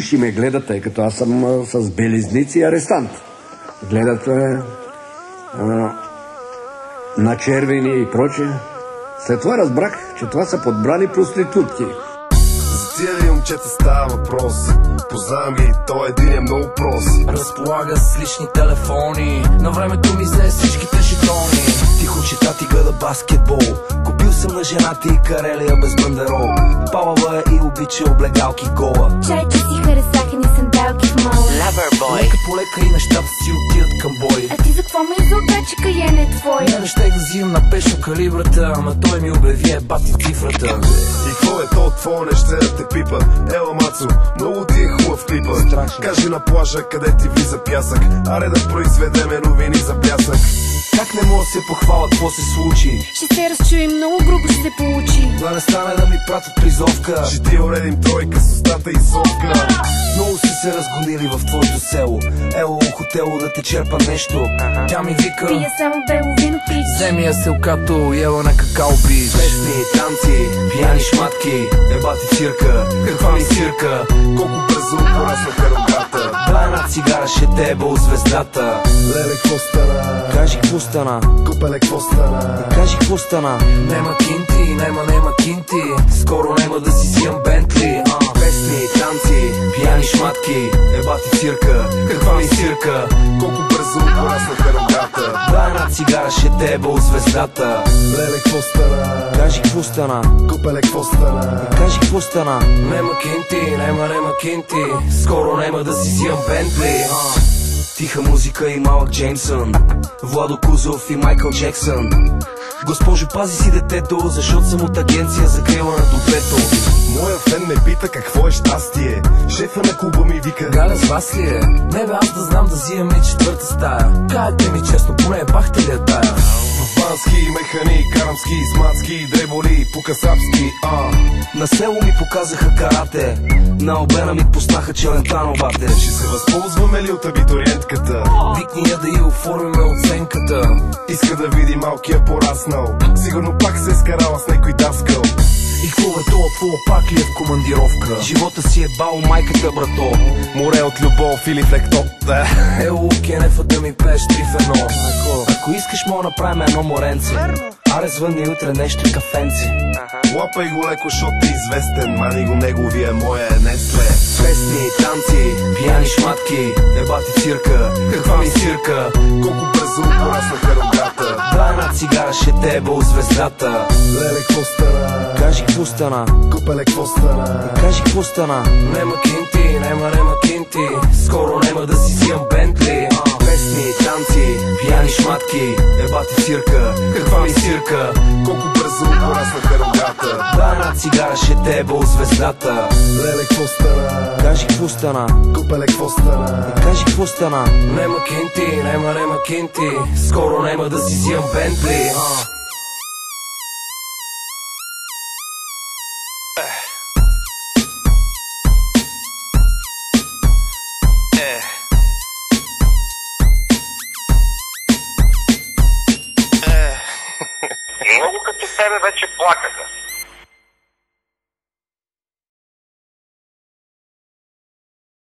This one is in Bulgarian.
всички ме гледат, тъй като аз съм а, с белезници и арестант. Гледат а, а, на червени и прочее. След това разбрах, че това са подбрани проститутки. За тия ли момчета става въпрос? Познавам ги, то един е много прост. Разполага с лични телефони На времето ми взе всичките жетони Тихо чета ти гледа баскетбол съм на жената и карелия без бандерол Палава е и обича облегалки гола Чайче си харесахени сандалки в мола Лека по лека и нещата си отиват към бой А ти за какво ме излъга, че каен е твой? Не, не ще да взимам на пешо калибрата Ама той ми обяви е бати цифрата И какво е то твое не ще да те пипа? Ела Мацо, много ти е хубав клипа. Кажи на плажа къде ти влиза пясък. Аре да произведеме новини за пясък. Как не мога да се похвала, какво се случи? Ще се разчуи, много грубо ще се получи. Да не стане да ми пратят призовка Ще ти уредим тройка с устата и совка. Много си се разгонили в твоето село Ело хотело да ти черпа нещо Тя ми вика Пия само бело вино пич. Вземи я селкато, ела на какао бич Песни, танци, пияни шматки Ебати цирка, каква ми цирка Колко бързо пораснаха рогата. Да една цигара ще те от звездата Леле, какво стана? Кажи какво стана, Купеле, какво стана? кажи какво стана Нема кинти, нема, нема кинти Скоро нема да си взимам Бентли а. Песни, танци, пияни шматки Ебати цирка, каква ми цирка Колко бързо пораснаха рогата. Да една цигара ще те от звездата Леле, какво стана? Кажи какво стана, Купеле, какво стана? кажи какво стана Нема кинти, нема, нема кинти Скоро нема да си взимам Бентли. Тиха музика и малък Джеймсън Владо Кузов и Майкъл Джексън Госпожо, пази си детето, защото съм от агенция за крила на добрето Моя фен ме пита какво е щастие. Шефа на клуба ми вика. Галя с вас ли е? Не бе, аз да знам да взимам и четвърта стая Кажете ми честно, поне бахте ли я тая? Бански, механи, карамски, смацки, дреболи, покасапски, а. На село ми показаха карате На обена ми пуснаха челентановате Ще се възползваме ли от абитуриентката? Викни я да й оформиме оценката Иска да види малкия пораснал. Сигурно пак се е скарала с някой даскал. И е това, какво пак ли е в командировка? Живота си е бал майката, брато Море от любов или флекто. Да. Ело, Кенефа да ми пееш три в едно мога да направим едно моренце Аре, звънни утре нещо кафенци Лапай го леко, защото ти известен. Мани го неговия, моя е Несле. Песни, танци, пияни шматки Ебати цирка, каква ми цирка Колко бързо пораснаха рогата. Да една цигара ще те от звездата Леле, какво стана? Кажи какво стана, Купеле, какво стана? кажи какво стана Нема кинти, нема, нема кинти Скоро нема да си взимам Бентли Песни, танци, шматки Ебати цирка, каква ми цирка Колко бързо пораснаха рогата. Да една цигара ще те от звездата Леле, какво стана? Кажи какво стана, Купеле, какво стана? кажи какво стана? Нема кинти, нема, нема кинти Скоро нема да си взимам Бентли Много като тебе вече плакаха.